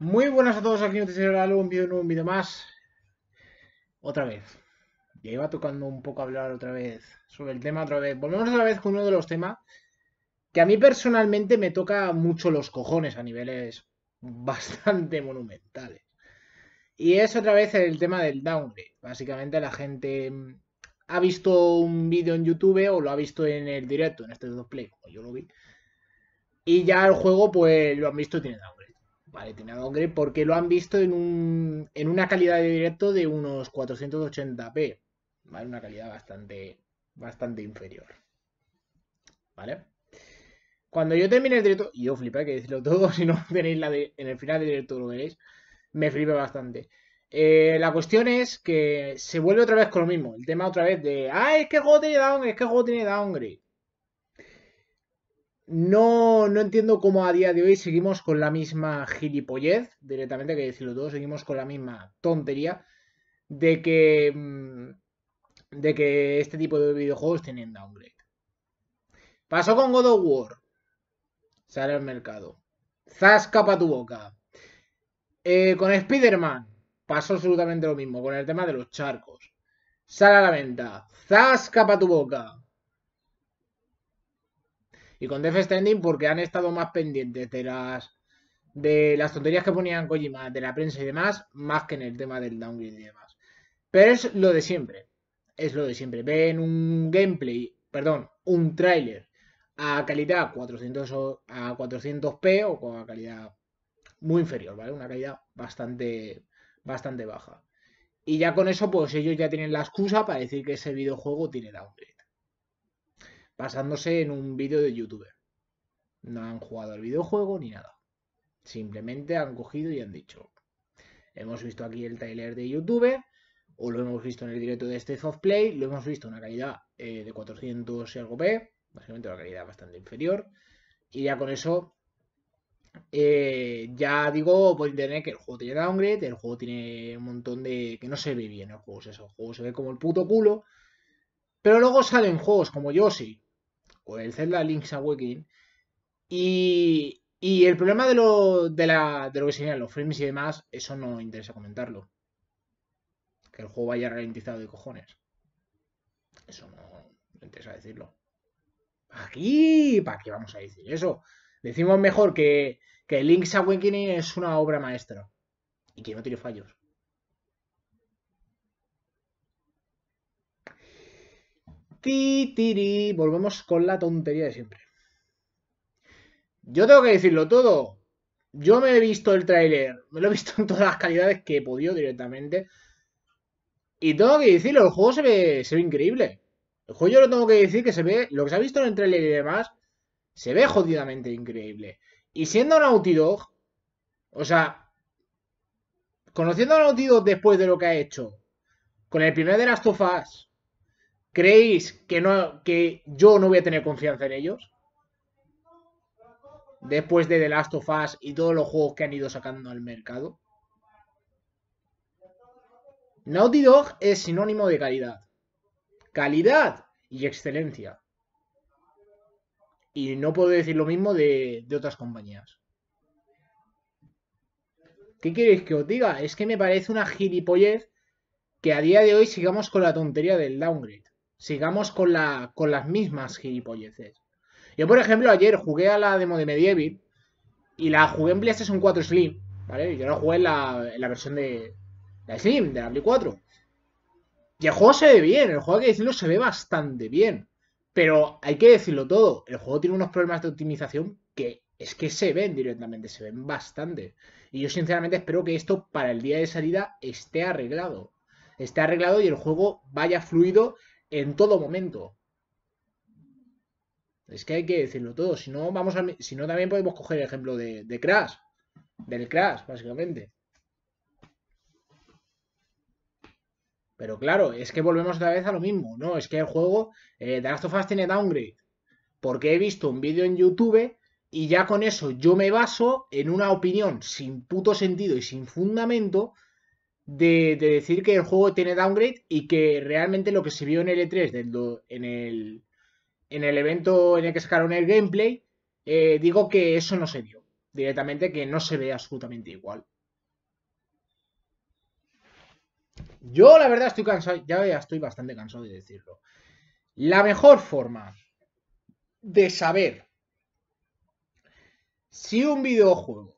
Muy buenas a todos, aquí Noticiero Lalo, un vídeo nuevo, un vídeo más. Otra vez. Ya iba tocando un poco hablar otra vez sobre el tema, otra vez. Volvemos otra vez con uno de los temas que a mí personalmente me toca mucho los cojones a niveles bastante monumentales. Y es otra vez el tema del downgrade. Básicamente la gente ha visto un vídeo en YouTube o lo ha visto en el directo, en este 2 Play, como yo lo vi. Y ya el juego, pues lo han visto y tiene downgrade. Vale, tiene downgrade porque lo han visto en, un, en una calidad de directo de unos 480p. ¿Vale? Una calidad bastante, bastante inferior. ¿Vale? Cuando yo termine el directo, y yo flipé, hay que decirlo todo, si no tenéis la de, en el final del directo lo veréis, me flipé bastante. Eh, la cuestión es que se vuelve otra vez con lo mismo. El tema otra vez de, ah, es que juego tiene downgrade, es que juego tiene downgrade. No, no entiendo cómo a día de hoy seguimos con la misma gilipollez, directamente hay que decirlo todo, seguimos con la misma tontería de que, mm, de que este tipo de videojuegos tienen downgrade. Pasó con God of War. Sale al mercado. Zasca pa' tu boca. Eh, con Spider-Man pasó absolutamente lo mismo, con el tema de los charcos. Sale a la venta. Zasca pa' tu boca y con Death Stranding porque han estado más pendientes de las de las tonterías que ponían Kojima, de la prensa y demás, más que en el tema del downgrade y demás. Pero es lo de siempre. Es lo de siempre. Ven un gameplay, perdón, un tráiler a calidad 400 a 400p o con calidad muy inferior, ¿vale? Una calidad bastante bastante baja. Y ya con eso pues ellos ya tienen la excusa para decir que ese videojuego tiene downgrade basándose en un vídeo de YouTube. No han jugado al videojuego ni nada. Simplemente han cogido y han dicho, hemos visto aquí el trailer de YouTube, o lo hemos visto en el directo de este of Play, lo hemos visto en una calidad eh, de 400 y algo P, básicamente una calidad bastante inferior, y ya con eso eh, ya digo por internet que el juego tiene downgrade, el juego tiene un montón de... que no se ve bien el juego, eso, el juego se ve como el puto culo, pero luego salen juegos como Yoshi, el Zelda Link's Awakening. Y, el problema de lo, de, la, de lo que serían los frames y demás, eso no interesa comentarlo. Que el juego vaya ralentizado de cojones. Eso no, interesa decirlo. Aquí, ¿para qué vamos a decir eso? Decimos mejor que, que Link's Awakening es una obra maestra. Y que no tiene fallos. Ti, Volvemos con la tontería de siempre. Yo tengo que decirlo todo. Yo me he visto el tráiler, me lo he visto en todas las calidades que he podido directamente. Y tengo que decirlo, el juego se ve, se ve increíble. El juego yo lo tengo que decir que se ve, lo que se ha visto en el tráiler y demás, se ve jodidamente increíble. Y siendo Naughty Dog, o sea, conociendo a Naughty Dog después de lo que ha hecho, con el primer de las tofas ¿Creéis que, no, que yo no voy a tener confianza en ellos? Después de The Last of Us y todos los juegos que han ido sacando al mercado. Naughty Dog es sinónimo de calidad. Calidad y excelencia. Y no puedo decir lo mismo de, de otras compañías. ¿Qué queréis que os diga? Es que me parece una gilipollez que a día de hoy sigamos con la tontería del downgrade sigamos con, la, con las mismas gilipolleces. Yo, por ejemplo, ayer jugué a la demo de Medieval y la jugué en PlayStation 4 Slim, ¿vale? Yo la jugué en la, versión de la Slim, de la Play 4. Y el juego se ve bien, el juego hay que decirlo se ve bastante bien. Pero hay que decirlo todo, el juego tiene unos problemas de optimización que es que se ven directamente, se ven bastante. Y yo sinceramente espero que esto para el día de salida esté arreglado. Esté arreglado y el juego vaya fluido en todo momento. Es que hay que decirlo todo. Si no, vamos a, si no también podemos coger el ejemplo de, Crash. Del Crash, básicamente. Pero claro, es que volvemos otra vez a lo mismo. No, es que el juego eh, The Last of Us tiene downgrade. Porque he visto un vídeo en YouTube y ya con eso yo me baso en una opinión sin puto sentido y sin fundamento de, decir que el juego tiene downgrade y que realmente lo que se vio en el E3, en, el, en el evento en el que sacaron el gameplay, eh, digo que eso no se dio. directamente que no se ve absolutamente igual. Yo, la verdad, estoy cansado, ya estoy bastante cansado de decirlo. La mejor forma de saber si un videojuego.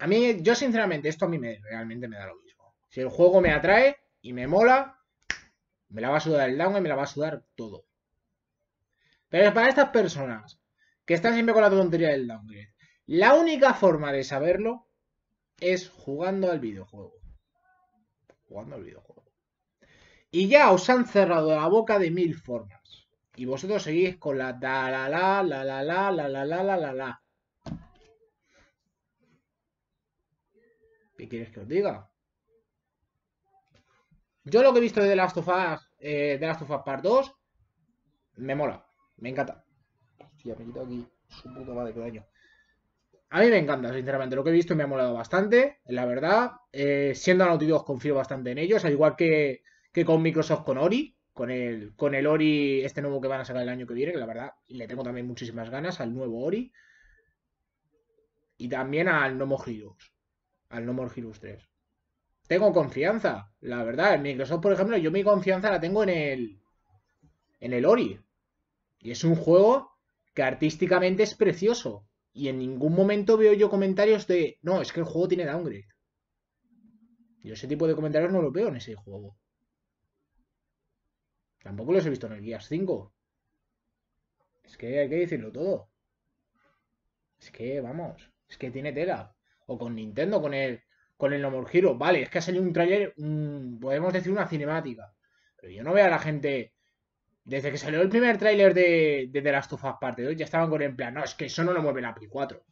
A mí, yo sinceramente, esto a mí me, realmente me da lo mismo. Si el juego me atrae y me mola, me la va a sudar el downgrade, me la va a sudar todo. Pero para estas personas que están siempre con la tontería del downgrade, la única forma de saberlo es jugando al videojuego. Jugando al videojuego. Y ya os han cerrado la boca de mil formas. Y vosotros seguís con la da la la la la la la la la la la. ¿Qué quieres que os diga? Yo lo que he visto de The Last of Us, eh, The Last of Us Part 2, me mola, me encanta. Hostia, me quito aquí su puto madre que daño. A mí me encanta, sinceramente. Lo que he visto me ha molado bastante, la verdad. Eh, siendo Naughty Dog confío bastante en ellos, al igual que, con Microsoft con Ori. Con el, con el Ori, este nuevo que van a sacar el año que viene, que la verdad le tengo también muchísimas ganas al nuevo Ori. Y también al No More Heroes. Al No More Heroes 3. Tengo confianza, la verdad. En Microsoft, por ejemplo, yo mi confianza la tengo en el. En el Ori. Y es un juego que artísticamente es precioso. Y en ningún momento veo yo comentarios de, no, es que el juego tiene downgrade. Yo ese tipo de comentarios no lo veo en ese juego. Tampoco los he visto en el Gears 5. Es que hay que decirlo todo. Es que, vamos, es que tiene tela. O con Nintendo, con el, con el No More Hero. Vale, es que ha salido un tráiler, podemos decir una cinemática. Pero yo no veo a la gente desde que salió el primer tráiler de, de The Last of Us Parte 2 ya estaban con el plan, no, es que eso no lo mueve la Play 4.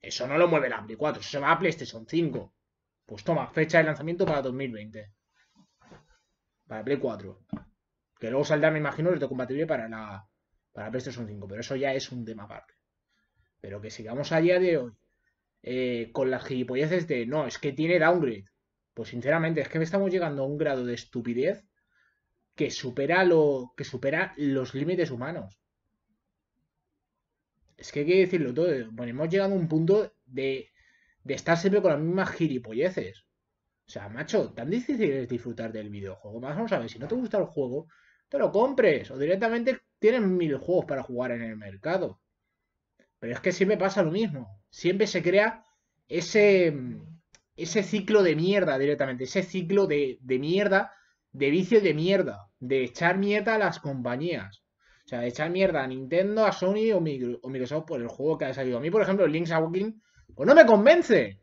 Eso no lo mueve la Play 4, eso se va a PlayStation 5. Pues toma, fecha de lanzamiento para 2020. Para Play 4. Que luego saldrá, me imagino, el compatible para la para PlayStation 5. Pero eso ya es un tema aparte. Pero que sigamos a día de hoy eh, con las gilipolleces de no, es que tiene downgrade. Pues sinceramente, es que estamos llegando a un grado de estupidez que supera, lo, que supera los límites humanos. Es que hay que decirlo todo. Bueno, hemos llegado a un punto de, de estar siempre con las mismas gilipolleces. O sea, macho, tan difícil es disfrutar del videojuego. Vamos a ver, si no te gusta el juego, te lo compres. O directamente tienes mil juegos para jugar en el mercado. Pero es que siempre pasa lo mismo. Siempre se crea ese, ese ciclo de mierda directamente. Ese ciclo de, de mierda de vicio de mierda, de echar mierda a las compañías. O sea, de echar mierda a Nintendo, a Sony o, Microsoft por el juego que ha salido. A mí, por ejemplo, Link's Awakening, pues no me convence.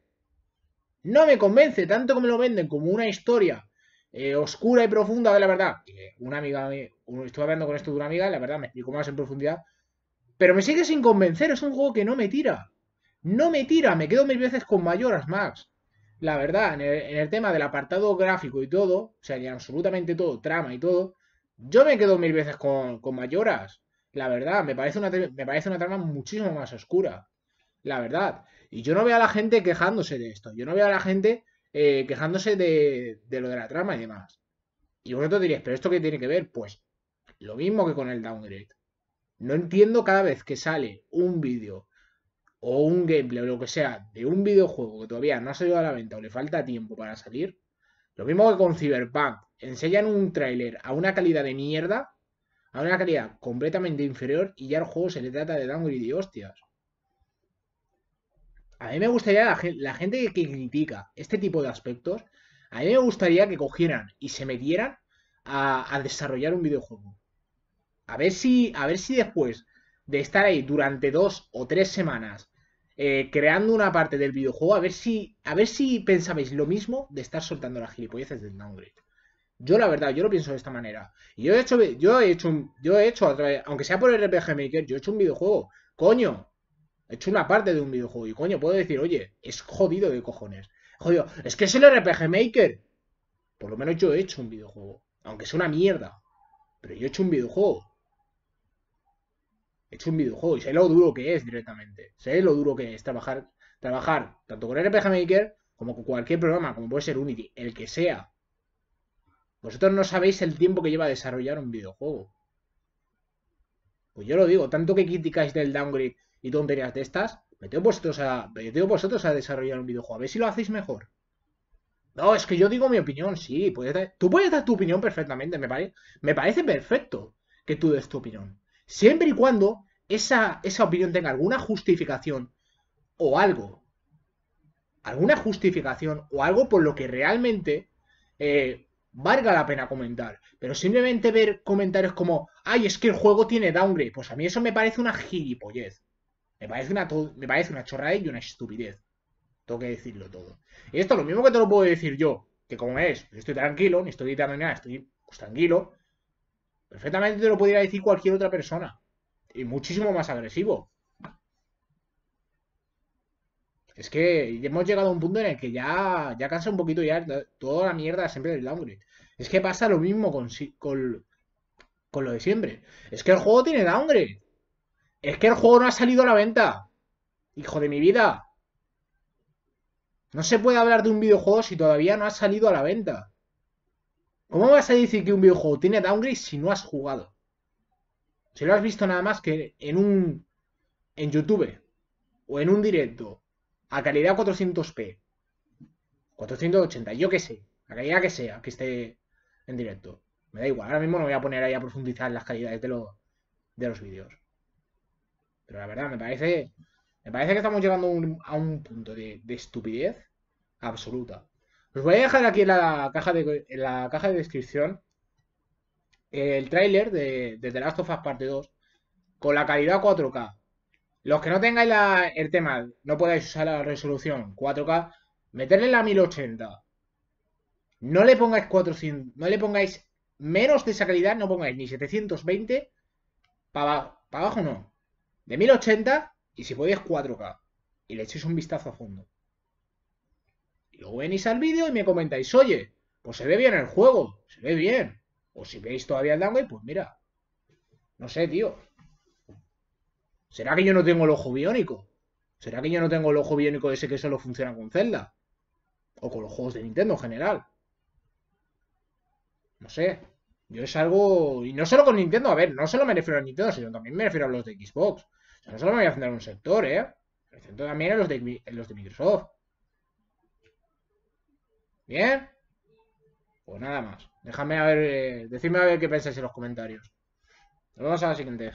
No me convence, tanto como lo venden como una historia eh, oscura y profunda, de la verdad. una amiga, estuve hablando con esto de una amiga, la verdad me explicó más en profundidad. Pero me sigue sin convencer, es un juego que no me tira. No me tira, me quedo mil veces con Mayoras Max la verdad, en el, tema del apartado gráfico y todo, o sea, y absolutamente todo, trama y todo, yo me quedo mil veces con, con Mayoras. La verdad, me parece, una, me parece una trama muchísimo más oscura. La verdad. Y yo no veo a la gente quejándose de esto. Yo no veo a la gente eh, quejándose de, de, lo de la trama y demás. Y vosotros diréis, ¿pero esto qué tiene que ver? Pues lo mismo que con el downgrade. No entiendo cada vez que sale un vídeo o un gameplay o lo que sea de un videojuego que todavía no ha salido a la venta o le falta tiempo para salir, lo mismo que con Cyberpunk, enseñan un tráiler a una calidad de mierda, a una calidad completamente inferior y ya el juego se le trata de downgrade y hostias. A mí me gustaría la, gente que critica este tipo de aspectos, a mí me gustaría que cogieran y se metieran a, a desarrollar un videojuego. A ver si, a ver si después de estar ahí durante dos o tres semanas eh, creando una parte del videojuego, a ver si, a ver si pensabais lo mismo de estar soltando las gilipolleces del downgrade. Yo la verdad, yo lo pienso de esta manera. Y yo he hecho, yo he hecho, yo he hecho, aunque sea por RPG Maker, yo he hecho un videojuego. Coño, he hecho una parte de un videojuego. Y coño, puedo decir, oye, es jodido de cojones. Jodido, es que es el RPG Maker. Por lo menos yo he hecho un videojuego. Aunque sea una mierda. Pero yo he hecho un videojuego. He hecho un videojuego y sé lo duro que es directamente. Sé lo duro que es trabajar, trabajar tanto con RPG Maker como con cualquier programa, como puede ser Unity, el que sea. Vosotros no sabéis el tiempo que lleva a desarrollar un videojuego. Pues yo lo digo, tanto que criticáis del downgrade y tonterías de estas, Meteo vosotros a, vosotros a desarrollar un videojuego. A ver si lo hacéis mejor. No, es que yo digo mi opinión, sí. tú puedes dar tu opinión perfectamente. Me parece perfecto que tú des tu opinión. Siempre y cuando esa, esa opinión tenga alguna justificación o algo. Alguna justificación o algo por lo que realmente eh, valga la pena comentar. Pero simplemente ver comentarios como, ay, es que el juego tiene downgrade. Pues a mí eso me parece una gilipollez. Me parece una, me parece una chorrada y una estupidez. Tengo que decirlo todo. Y esto lo mismo que te lo puedo decir yo. Que como es, estoy tranquilo, ni estoy gritando ni nada, estoy pues, tranquilo. Perfectamente te lo podría decir cualquier otra persona. Y muchísimo más agresivo. Es que hemos llegado a un punto en el que ya, ya cansa un poquito ya toda la mierda siempre del downgrade. Es que pasa lo mismo con, con, con lo de siempre. Es que el juego tiene downgrade. Es que el juego no ha salido a la venta. Hijo de mi vida. No se puede hablar de un videojuego si todavía no ha salido a la venta. ¿Cómo vas a decir que un videojuego tiene downgrade si no has jugado? Si lo has visto nada más que en un... en YouTube o en un directo a calidad 400p, 480, yo qué sé, a calidad que sea, que esté en directo. Me da igual, ahora mismo no voy a poner ahí a profundizar las calidades de, de los vídeos. Pero la verdad, me parece. Me parece que estamos llegando a un punto de, estupidez absoluta. Os voy a dejar aquí en la caja de, la descripción el tráiler de, The Last of Us Parte 2 con la calidad 4K. Los que no tengáis el tema, no podáis usar la resolución 4K, meterle la 1080. No le pongáis 400, no le pongáis menos de esa calidad, no pongáis ni 720 para, para abajo, no. De 1080 y si podéis 4K. Y le echéis un vistazo a fondo. Luego venís al vídeo y me comentáis, oye, pues se ve bien el juego, se ve bien. O si veis todavía el downgrade, pues mira. No sé, tío. ¿Será que yo no tengo el ojo biónico? ¿Será que yo no tengo el ojo biónico ese que solo funciona con Zelda? O con los juegos de Nintendo en general. No sé. Yo es algo. Y no solo con Nintendo, a ver, no solo me refiero a Nintendo, sino también me refiero a los de Xbox. O sea, no solo me voy a centrar en un sector, ¿eh? Me centro también en los de, en los de Microsoft. ¿Bien? Pues nada más. Déjame a ver. Eh, decidme a ver qué pensáis en los comentarios. Nos vemos a la siguiente.